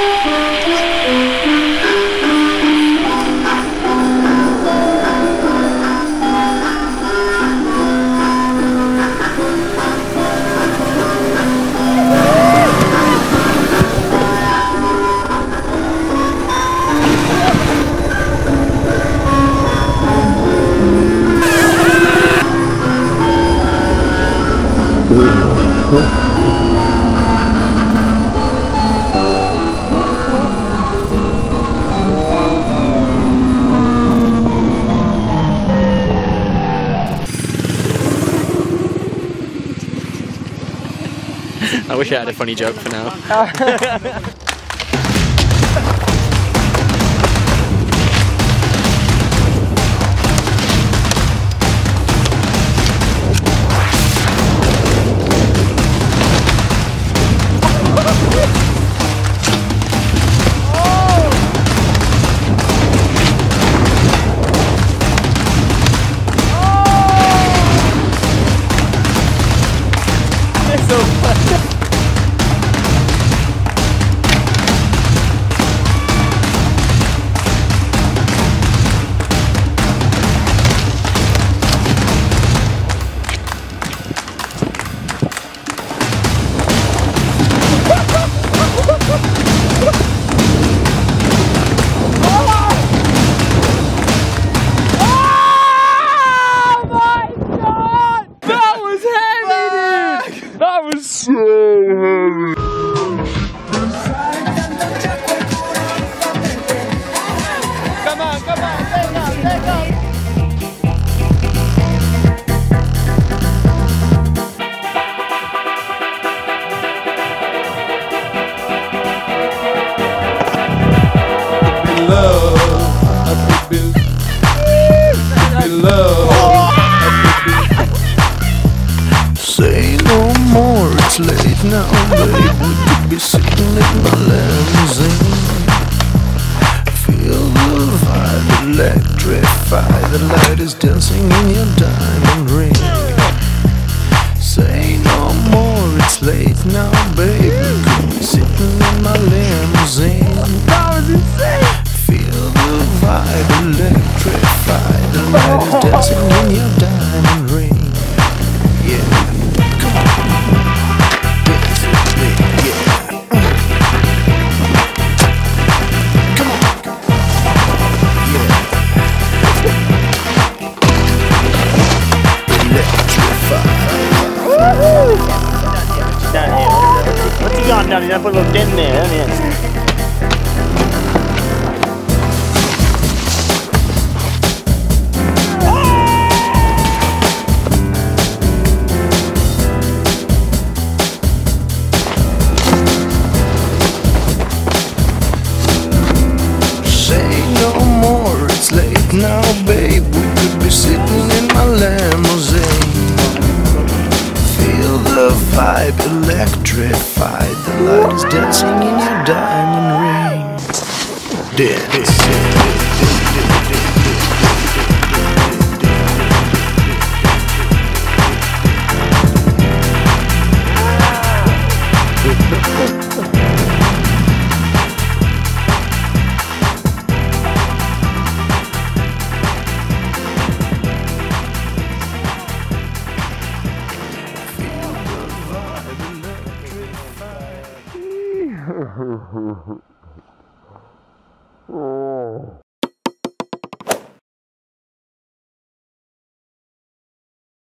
I wish I had a funny joke for now. Say hmm. It's late now, babe. We could be sitting in my limousine. Feel the vibe, electrify. The light is dancing in your diamond ring. Say no more, it's late now, babe. We could be sitting in my limousine. Feel the vibe, electrify. The light is dancing in your got down here? I put a little dent in there. down here. Say no more, it's late now, babe. We could be sitting in my limousine. Vibe, electrified. The light is dancing in your diamond ring. Dance. Oh.